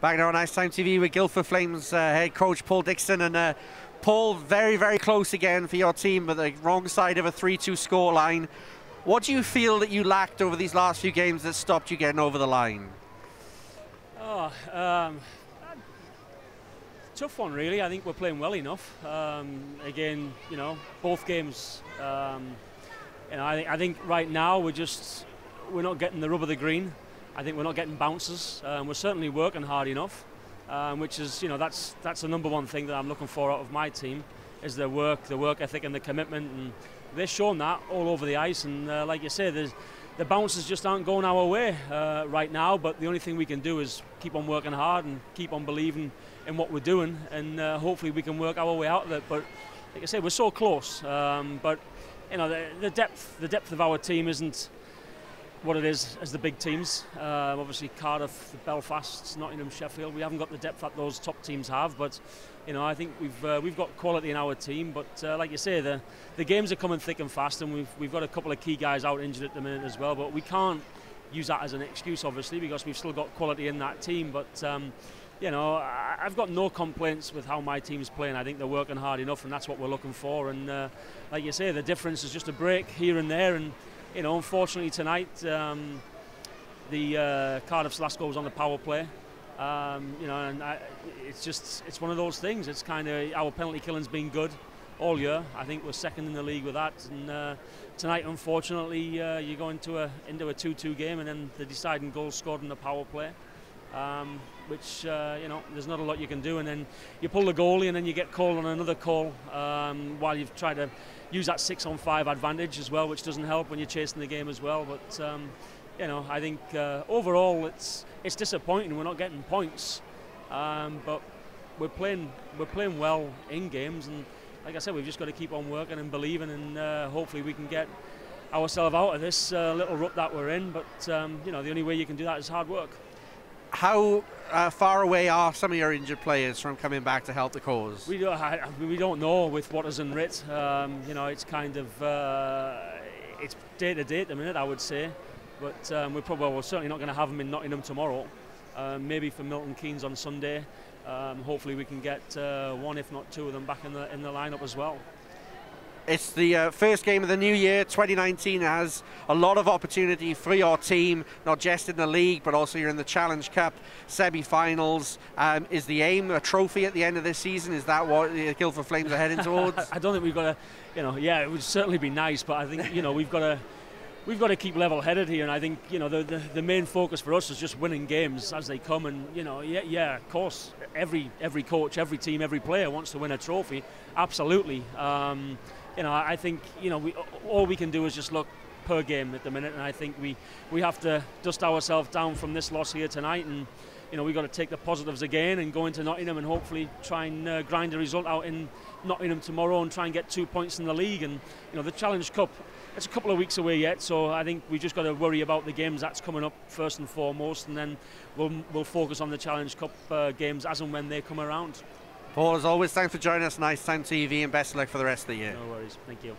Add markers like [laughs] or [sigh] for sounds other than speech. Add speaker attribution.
Speaker 1: Back now on Ice Time TV with Guildford Flames uh, head coach Paul Dixon. And uh, Paul, very, very close again for your team, but the wrong side of a 3 2 score line. What do you feel that you lacked over these last few games that stopped you getting over the line?
Speaker 2: Oh, um, tough one, really. I think we're playing well enough. Um, again, you know, both games. Um, you know, I think, I think right now we're just we're not getting the rub of the green. I think we're not getting bounces. Um, we're certainly working hard enough, um, which is, you know, that's that's the number one thing that I'm looking for out of my team, is their work, the work ethic, and the commitment. And they've shown that all over the ice. And uh, like you say, the bounces just aren't going our way uh, right now. But the only thing we can do is keep on working hard and keep on believing in what we're doing, and uh, hopefully we can work our way out of it. But like I say, we're so close. Um, but you know, the, the depth, the depth of our team isn't what it is as the big teams. Uh, obviously, Cardiff, Belfast, Nottingham, Sheffield. We haven't got the depth that those top teams have, but you know, I think we've uh, we've got quality in our team. But uh, like you say, the the games are coming thick and fast, and we've we've got a couple of key guys out injured at the minute as well. But we can't use that as an excuse, obviously, because we've still got quality in that team. But um, you know, I've got no complaints with how my team's playing. I think they're working hard enough, and that's what we're looking for. And uh, like you say, the difference is just a break here and there, and you know, unfortunately tonight, um, the uh, Cardiff's last goal was on the power play. Um, you know, and I, it's just it's one of those things. It's kind of our penalty killing's been good all year. I think we're second in the league with that. And uh, tonight, unfortunately, uh, you go into a into a 2-2 game, and then the deciding goal scored in the power play. Um, which uh, you know there's not a lot you can do and then you pull the goalie and then you get called on another call um, while you've tried to use that six on five advantage as well, which doesn't help when you're chasing the game as well. But um, you know, I think uh, overall it's it's disappointing. We're not getting points, um, but we're playing we're playing well in games, and like I said, we've just got to keep on working and believing, and uh, hopefully we can get ourselves out of this uh, little rut that we're in. But um, you know, the only way you can do that is hard work
Speaker 1: how uh, far away are some of your injured players from coming back to help the cause?
Speaker 2: We don't, I, we don't know with what is in writ. Um, you know, it's kind of uh, it's day to day at the minute, I would say. But um, we're probably we're certainly not going to have them in Nottingham tomorrow. Uh, maybe for Milton Keynes on Sunday. Um, hopefully, we can get uh, one, if not two, of them back in the in the lineup as well.
Speaker 1: It's the uh, first game of the new year. 2019 has a lot of opportunity for your team, not just in the league, but also you're in the Challenge Cup semi-finals. Um, is the aim a trophy at the end of this season? Is that what the Guildford Flames are heading [laughs] towards?
Speaker 2: I don't think we've got to, you know, yeah, it would certainly be nice, but I think you know we've got to. We've got to keep level-headed here, and I think you know the, the, the main focus for us is just winning games as they come. And you know, yeah, yeah, of course, every every coach, every team, every player wants to win a trophy, absolutely. Um, you know, I think you know we all we can do is just look per game at the minute, and I think we we have to dust ourselves down from this loss here tonight, and you know we've got to take the positives again and go into Nottingham and hopefully try and uh, grind a result out in Nottingham tomorrow and try and get two points in the league. And you know the Challenge Cup, it's a couple of weeks away yet, so I think we just got to worry about the games that's coming up first and foremost, and then we'll we'll focus on the Challenge Cup uh, games as and when they come around.
Speaker 1: Paul, as always, thanks for joining us Nice Ice Time TV and best of luck for the rest of the year.
Speaker 2: No worries. Thank you.